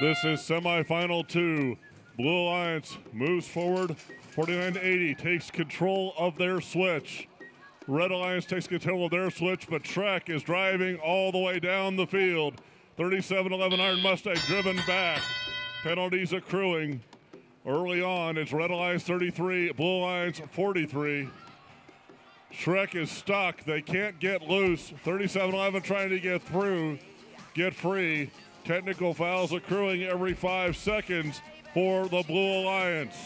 This is semifinal two. Blue Alliance moves forward 49-80, takes control of their switch. Red Alliance takes control of their switch, but Trek is driving all the way down the field. 37 11 Iron Mustang driven back. Penalties accruing. Early on, it's Red Alliance 33, Blue Alliance 43. Shrek is stuck. They can't get loose. 37 11 trying to get through, get free. Technical fouls accruing every five seconds for the Blue Alliance.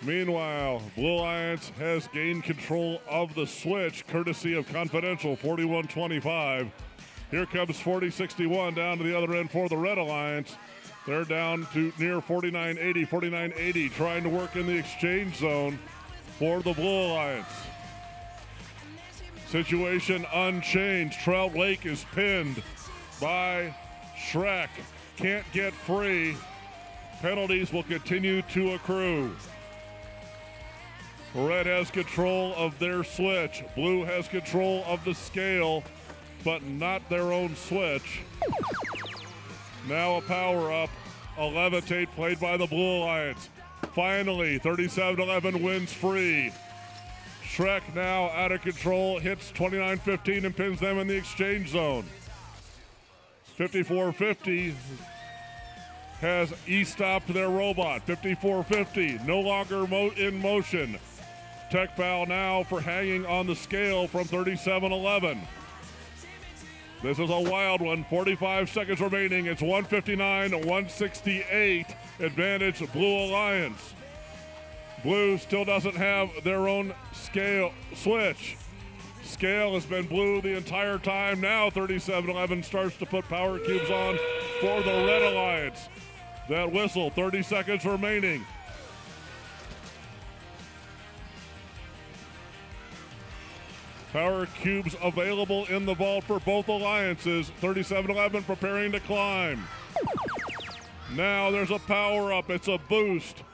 Meanwhile, Blue Alliance has gained control of the switch courtesy of Confidential 41 25. Here comes 40 61 down to the other end for the Red Alliance. They're down to near 49 80, 49 80, trying to work in the exchange zone for the Blue Alliance. Situation unchanged. Trout Lake is pinned by Shrek. Can't get free. Penalties will continue to accrue. Red has control of their switch. Blue has control of the scale, but not their own switch. Now a power up. A levitate played by the Blue Alliance. Finally, 37 11 wins free. Shrek now out of control, hits 29 15 and pins them in the exchange zone. 54 50 has e stopped their robot. 54 50, no longer mo- in motion. Tech foul now for hanging on the scale from 37 11. This is a wild one. 45 seconds remaining. It's 159 168. Advantage Blue Alliance. Blue still doesn't have their own scale switch. Scale has been blue the entire time. Now 37 11 starts to put power cubes on for the Red Alliance. That whistle, 30 seconds remaining. Power cubes available in the vault for both alliances. 3711 preparing to climb. Now there's a power up. It's a boost.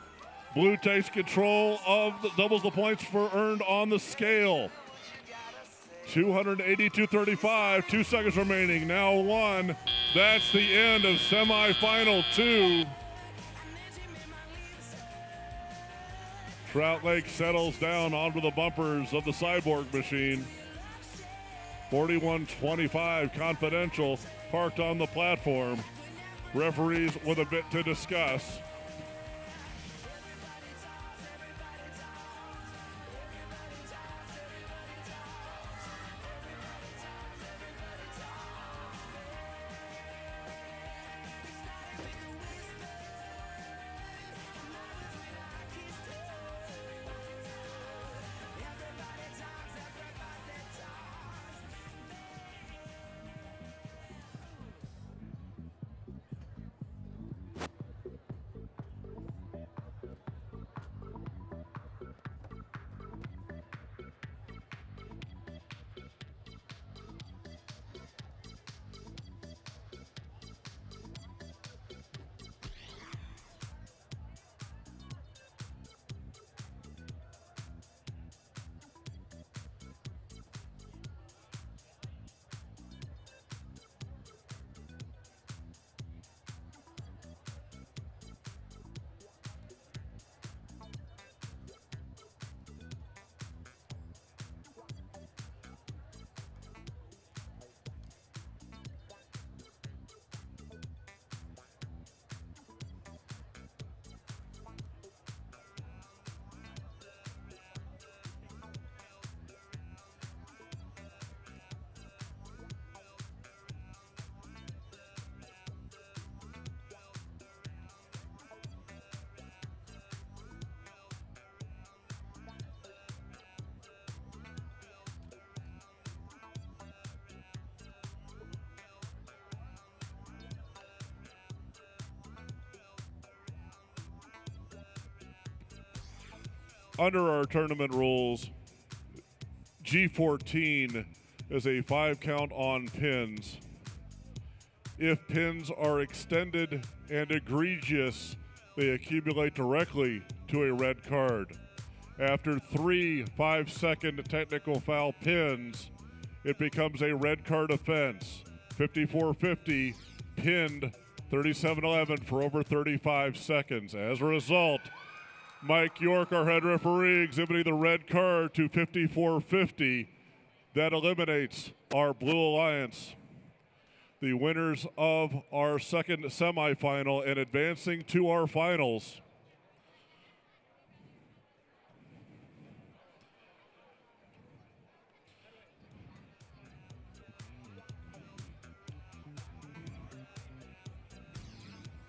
Blue takes control of the, doubles the points for earned on the scale. 282.35, two seconds remaining. Now one. That's the end of semifinal two. Trout Lake settles down onto the bumpers of the cyborg machine. 41-25 confidential parked on the platform. Referees with a bit to discuss. Under our tournament rules, G14 is a five count on pins. If pins are extended and egregious, they accumulate directly to a red card. After three five second technical foul pins, it becomes a red card offense. 54 50 pinned 37 11 for over 35 seconds. As a result, Mike York, our head referee, exhibiting the red card to 54 50. That eliminates our Blue Alliance. The winners of our second semifinal and advancing to our finals